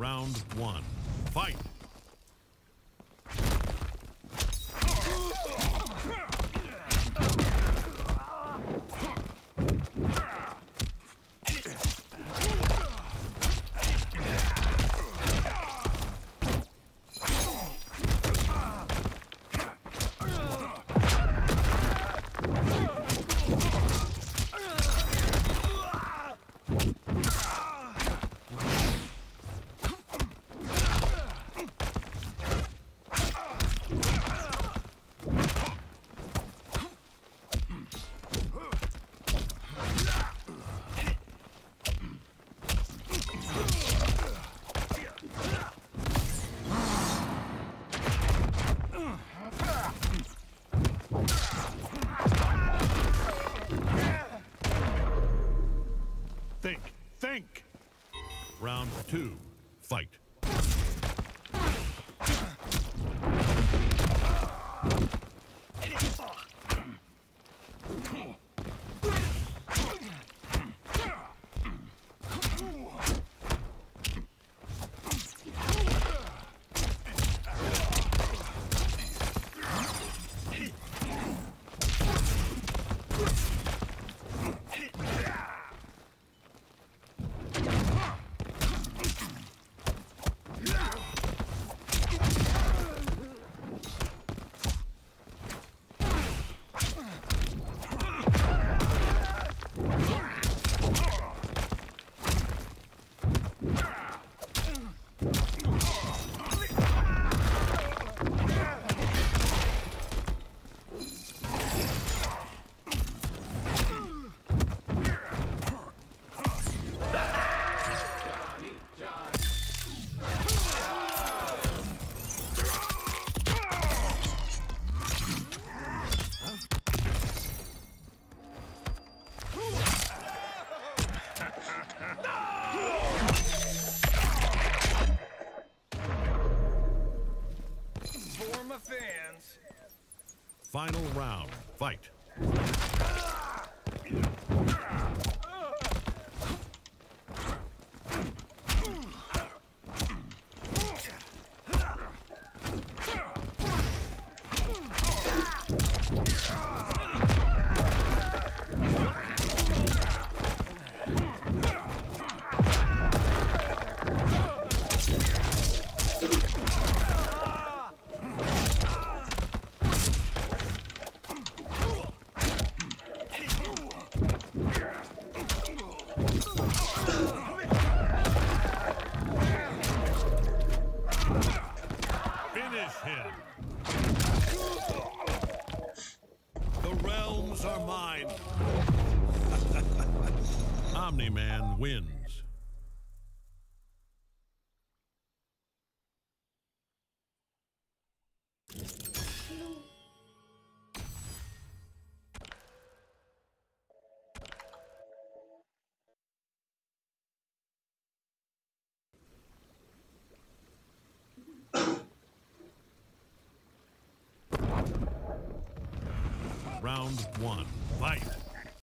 Round one. Fight! Round two. Fight. Final round. Fight. Finish him. The realms are mine. Omni-Man wins. Round one. Fight.